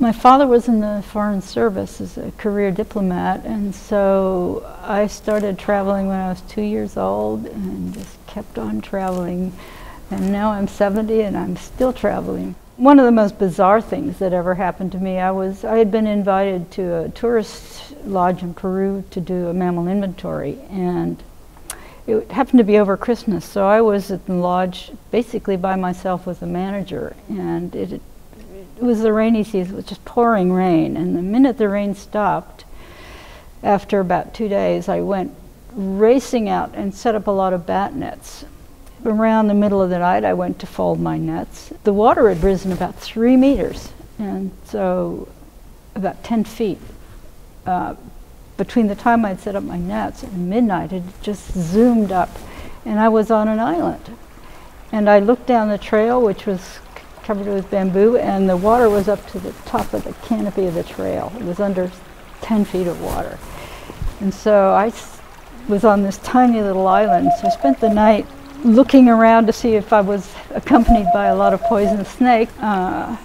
My father was in the Foreign Service as a career diplomat, and so I started traveling when I was two years old and just kept on traveling. And now I'm 70 and I'm still traveling. One of the most bizarre things that ever happened to me, I was I had been invited to a tourist lodge in Peru to do a mammal inventory, and it happened to be over Christmas, so I was at the lodge basically by myself with the manager, and it it was the rainy season, it was just pouring rain. And the minute the rain stopped, after about two days, I went racing out and set up a lot of bat nets. Around the middle of the night, I went to fold my nets. The water had risen about three meters, and so about 10 feet. Uh, between the time I'd set up my nets and midnight, it just zoomed up, and I was on an island. And I looked down the trail, which was covered with bamboo, and the water was up to the top of the canopy of the trail. It was under 10 feet of water. And so I was on this tiny little island, so I spent the night looking around to see if I was accompanied by a lot of poisonous snakes. Uh,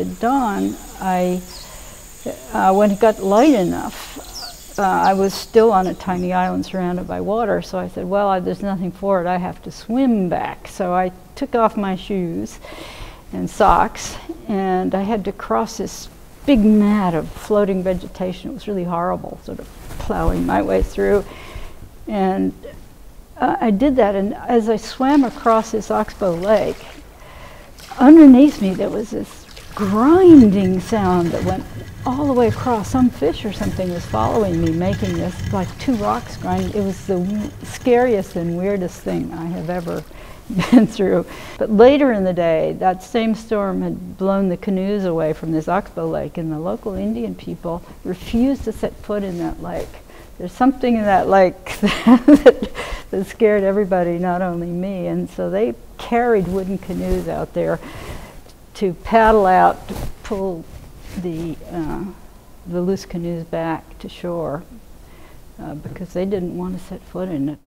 at dawn, I, uh, when it got light enough, uh, I was still on a tiny island surrounded by water, so I said, well, I, there's nothing for it, I have to swim back. So I took off my shoes and socks, and I had to cross this big mat of floating vegetation. It was really horrible, sort of plowing my way through. And uh, I did that, and as I swam across this oxbow lake, underneath me there was this grinding sound that went all the way across. Some fish or something was following me, making this like two rocks grinding. It was the scariest and weirdest thing I have ever been through. But later in the day, that same storm had blown the canoes away from this oxbow lake, and the local Indian people refused to set foot in that lake. There's something in that lake that, that scared everybody, not only me. And so they carried wooden canoes out there to paddle out to pull the, uh, the loose canoes back to shore uh, because they didn't want to set foot in it.